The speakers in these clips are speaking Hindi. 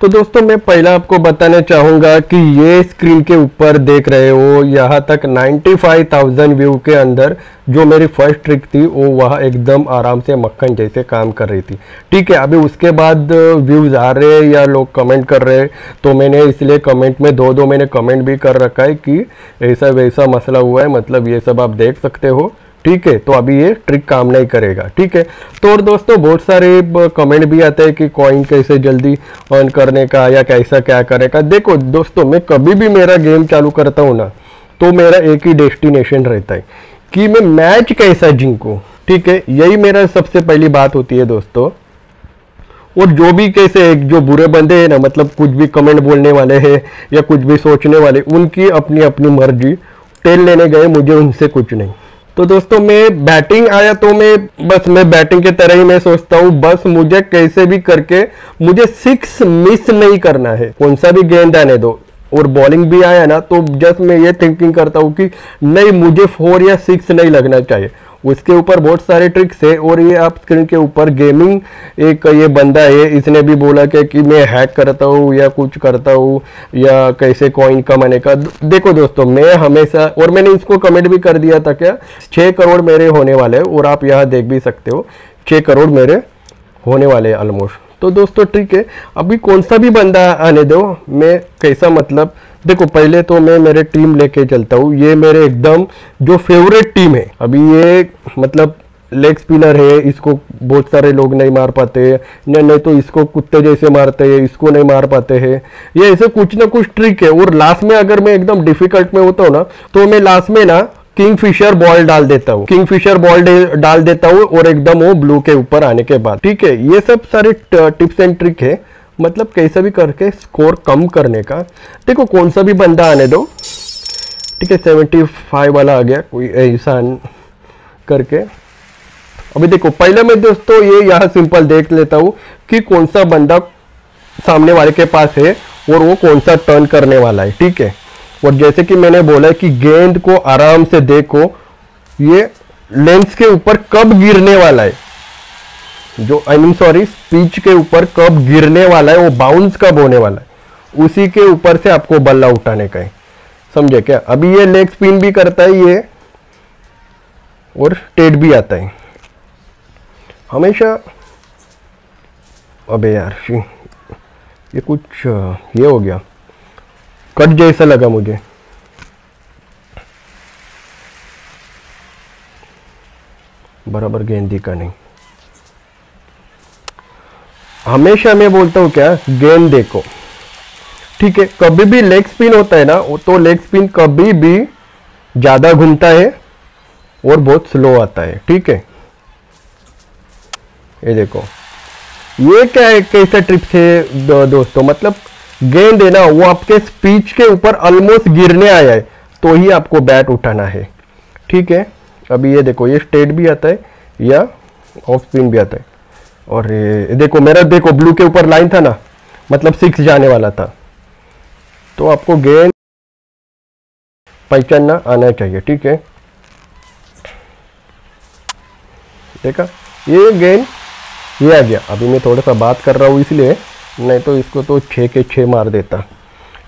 तो दोस्तों मैं पहला आपको बताना चाहूँगा कि ये स्क्रीन के ऊपर देख रहे हो यहाँ तक 95,000 व्यू के अंदर जो मेरी फ़र्स्ट ट्रिक थी वो वह एकदम आराम से मक्खन जैसे काम कर रही थी। ठीक है अभी उसके बाद व्यूज़ आ रहे हैं या लोग कमेंट कर रहे हैं तो मैंने इसलिए कमेंट में दो दो मैंने कमेंट भी कर रखा है कि ऐसा वैसा मसला हुआ है मतलब ये सब आप देख सकते हो। ठीक है? तो अभी ये ट्रिक काम नहीं करेगा, ठीक है? तो और दोस्तों, बहुत सारे कमेंट भी आते हैं कि कॉइन कैसे जल्दी अर्न करने का या कैसा क्या करे का देखो, दोस्तों, मैं कभी भी मेरा गेम चालू करता हूँ ना तो मेरा एक ही डेस्टिनेशन रहता है कि मैं मैच कैसा जिंकूँ, ठीक है? यही मेरा सबसे पहली बात होती है दोस्तों। और जो भी कैसे एक, जो बुरे बंदे हैं ना मतलब कुछ भी कमेंट बोलने वाले हैं या कुछ भी सोचने वाले, उनकी अपनी अपनी मर्ज़ी टेल लेने गए, मुझे उनसे कुछ नहीं। तो दोस्तों मैं बैटिंग आया तो मैं बस मैं बैटिंग के तरह ही मैं सोचता हूँ, बस मुझे कैसे भी करके मुझे सिक्स मिस नहीं करना है। कौन सा भी गेंद आने दो। और बॉलिंग भी आया ना तो जस्ट मैं ये थिंकिंग करता हूँ कि नहीं, मुझे फोर या सिक्स नहीं लगना चाहिए। उसके ऊपर बहुत सारे ट्रिक्स है और ये आप स्क्रीन के ऊपर गेमिंग एक ये बंदा है इसने भी बोला कि, कि मैं हैक करता हूँ या कुछ करता हूँ या कैसे कॉइन कमाने का। देखो दोस्तों मैं हमेशा और मैंने इसको कमेंट भी कर दिया था क्या? छः करोड़ मेरे होने वाले और आप यहाँ देख भी सकते हो छः करोड़ मेरे होने वाले ऑलमोस्ट तो दोस्तों ठीक है। अभी कौन सा भी बंदा आने दो मैं कैसा मतलब देखो, पहले तो मैं मेरे टीम लेके चलता हूँ। ये मेरे एकदम जो फेवरेट टीम है। अभी ये मतलब लेग स्पिनर है, इसको बहुत सारे लोग नहीं मार पाते नहीं नहीं तो इसको कुत्ते जैसे मारते हैं, इसको नहीं मार पाते हैं। ये ऐसे कुछ ना कुछ ट्रिक है। और लास्ट में अगर मैं एकदम डिफ़िकल्ट में होता हूँ ना तो मैं लास्ट में ना किंग फिशर बॉल डाल देता हूँ। किंग फिशर बॉल डाल देता हूँ और एकदम वो ब्लू के ऊपर आने के बाद। ठीक है, ये सब सारे टिप्स एंड ट्रिक है। मतलब कैसा भी करके स्कोर कम करने का। देखो, कौन सा भी बंदा आने दो। ठीक है सेवेंटी फाइव वाला आ गया, कोई ऐसा करके। अभी देखो, पहले मैं दोस्तों ये यहाँ सिंपल देख लेता हूँ कि कौन सा बंदा सामने वाले के पास है और वो कौन सा टर्न करने वाला है, ठीक है? और जैसे कि मैंने बोला है कि गेंद को आराम से देखो, ये लेंस के ऊपर कब गिरने वाला है। जो आई मीन सॉरी स्पीच के ऊपर कब गिरने वाला है, वो बाउंस कब होने वाला है, उसी के ऊपर से आपको बल्ला उठाने का है। समझे क्या? अभी ये लेग स्पिन भी करता है ये, और टेट भी आता है। हमेशा, अबे यार ये कुछ, ये हो गया। कट जैसा लगा मुझे। बराबर गेंदी का नहीं। हमेशा मैं बोलता हूँ क्या? गेंद देखो। ठीक है कभी भी लेग स्पिन होता है ना तो लेग स्पिन कभी भी ज़्यादा घूमता है और बहुत स्लो आता है। ठीक है? ये देखो। ये क्या है कैसा ट्रिप्स है दो, दोस्तों? मतलब गेंद है ना वो आपके स्पीच के ऊपर ऑलमोस्ट गिरने आया है तो ही आपको बैट उठाना है। ठीक है? अभी ये देखो ये स्टेट भी आता है या ऑफ़ स्पिन भी आता है। और देखो, मेरा देखो ब्लू के ऊपर लाइन था ना मतलब सिक्स जाने वाला था। तो आपको गेंद पहचानना आना चाहिए, ठीक है? देखा? ये गेंद ये आ गया। अभी मैं थोड़ा सा बात कर रहा हूँ इसलिए, नहीं तो इसको तो छः के छः मार देता।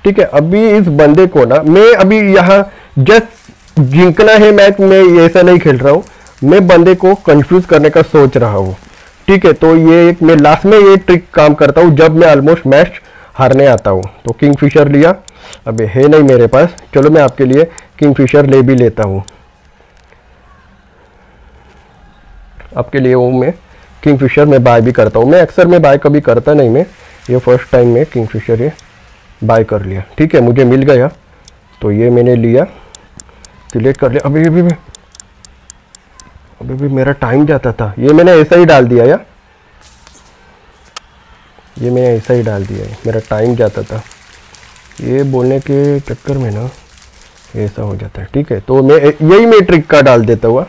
ठीक है, अभी इस बंदे को ना, मैं अभी यहाँ जस्ट जिंकना है मैच, में ऐसा नहीं खेल रहा हूँ। मैं बंदे को कंफ्यूज करने का सोच रहा हूँ। ठीक है तो ये एक मैं लास्ट में ये ट्रिक काम करता हूँ, जब मैं ऑलमोस्ट मैच हारने आता हूँ। तो किंग फिशर लिया। अभी है नहीं मेरे पास। चलो मैं आपके लिए किंग फिशर ले भी लेता हूँ। आपके लिए वो मैं किंग फिशर में बाय भी करता हूँ। मैं अक्सर मैं बाय कभी करता नहीं मैं। ये फ़र्स्ट टाइम में किंग फिशर ये बाय कर लिया। ठीक है, मुझे मिल गया। तो ये मैंने लिया। सिलेक्ट कर लिया। अभी अभी अभी भी मेरा टाइम जाता था। ये मैंने ऐसा ही डाल दिया या ये मैंने ऐसा ही डाल दिया है। मेरा टाइम जाता था। ये बोलने के चक्कर में ना ऐसा हो जाता है। ठीक है तो मैं यही मैं ट्रिक का डाल देता हुआ।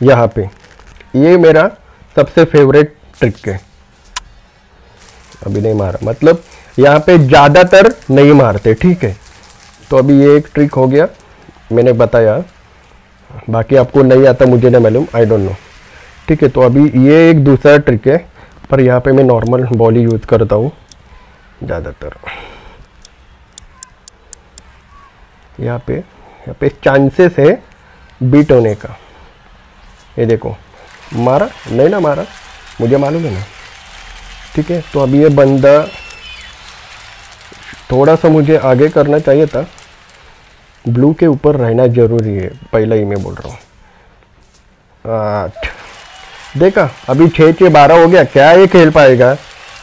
यहाँ पे। ये मेरा सबसे फेवरेट ट्रिक है। अभी नहीं मारा। मतलब यहाँ पे ज़्यादातर नहीं मारते। ठीक है तो अभी ये एक ट्रिक हो गया। मैंने बताया। बाकी आपको नहीं आता, मुझे ना मालूम आई डोंट नो ठीक है तो अभी ये एक दूसरा ट्रिक है, पर यहाँ पे मैं नॉर्मल बॉल यूज़ करता हूँ, ज़्यादातर। यहाँ पे यहाँ पे चांसेस है बीट होने का। ये देखो, मारा? नहीं ना मारा, मुझे मालूम है ना। ठीक है तो अभी ये बंदा थोड़ा सा मुझे आगे करना चाहिए था। ब्लू के ऊपर रहना ज़रूरी है, पहला ही मैं बोल रहा हूँ। आठ। देखा, अभी छः छः बारह हो गया, क्या ये खेल पाएगा?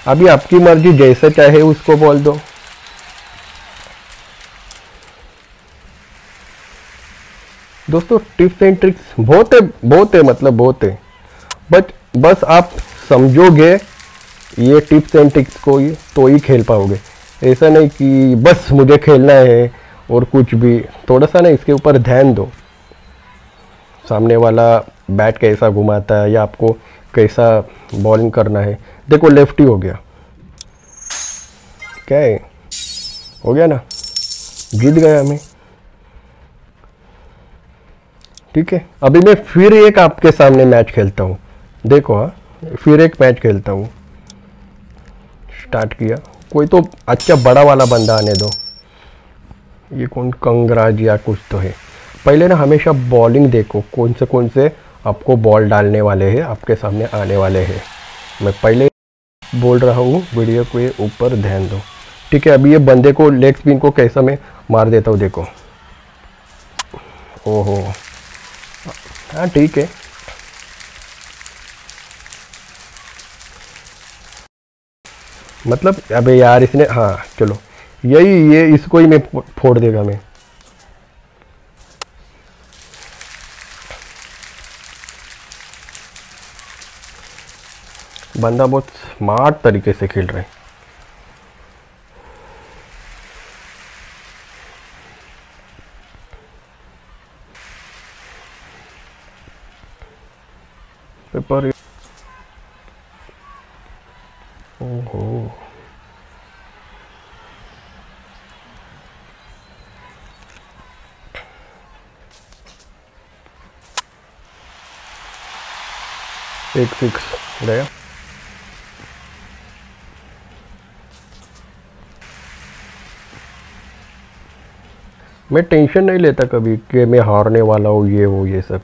अभी आपकी मर्ज़ी, जैसे चाहे उसको बोल दो। दोस्तों, टिप्स एंड ट्रिक्स बहुत है बहुत है मतलब बहुत है। बट, बस आप समझोगे, ये टिप्स एंड ट्रिक्स को ही तो ही खेल पाओगे। ऐसा नहीं कि बस मुझे खेलना है और कुछ भी, थोड़ा सा ना इसके ऊपर ध्यान दो। सामने वाला बैट कैसा घुमाता है या आपको कैसा बॉलिंग करना है। देखो लेफ़्ट ही हो गया। क्या है? हो गया ना? जीत गया हमें। ठीक है? अभी मैं फिर एक आपके सामने मैच खेलता हूँ। देखो हाँ फिर एक मैच खेलता हूँ। स्टार्ट किया। कोई तो अच्छा बड़ा वाला बंदा आने दो। ये कौन? कंगराज या कुछ तो है। पहले ना हमेशा बॉलिंग देखो, कौन से कौन से आपको बॉल डालने वाले हैं, आपके सामने आने वाले हैं। मैं पहले बोल रहा हूँ वीडियो को ये ऊपर ध्यान दो। ठीक है, अभी ये बंदे को लेग स्पिन को कैसा मैं मार देता हूँ, देखो। ओहो। हाँ ठीक है। मतलब अबे यार, इसने हाँ चलो। यही, ये इसको ही मैं फोड़ देगा मैं। बंदा बहुत स्मार्ट तरीके से खेल रहे है। पेपर एक सिक्स गया मैं टेंशन नहीं लेता कभी कि मैं हारने वाला हूँ, ये वो ये सब।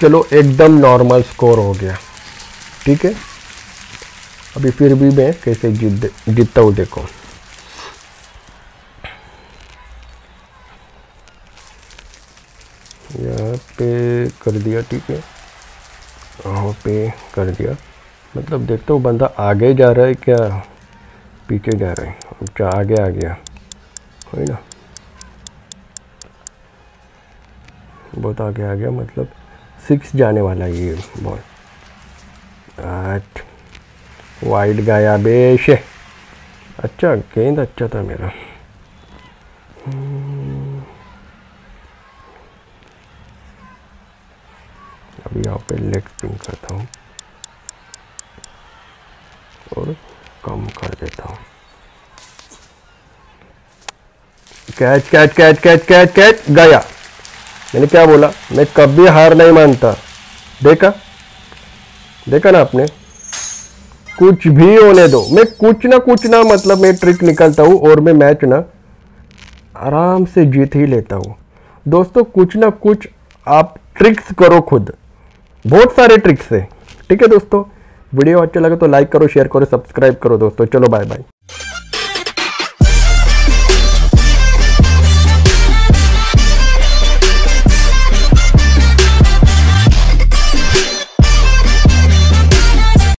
चलो, एकदम नॉर्मल स्कोर हो गया। ठीक है? अभी फिर भी मैं कैसे जीत जीतता हूँ देखो। यहाँ पे कर दिया, ठीक है। यहाँ पे कर दिया। मतलब देखता हूँ बंदा आगे जा रहा है क्या? पीछे जा रहा है। अच्छा आगे आ गया। है ना। बहुत आगे आ गया मतलब सिक्स जाने वाला है ये बॉल आठ। वाइड गया बेश। अच्छा गेंद अच्छा था मेरा। अभी यहाँ पे लेग स्पिन करता हूँ। और कम कर देता हूँ। Catch catch catch catch catch catch, गया। मैंने क्या बोला? मैं कभी हार नहीं मानता। देखा? देखा ना आपने? कुछ भी होने दो। मैं कुछ ना कुछ ना मतलब मैं ट्रिक निकलता हूँ और मैं मैच ना आराम से जीत ही लेता हूँ। दोस्तों, कुछ ना कुछ आप ट्रिक्स करो खुद। बहुत सारे ट्रिक्स है। ठीक है दोस्तों? वीडियो अच्छा लगे तो लाइक करो शेयर करो सब्सक्राइब करो दोस्तों। चलो बाय बाय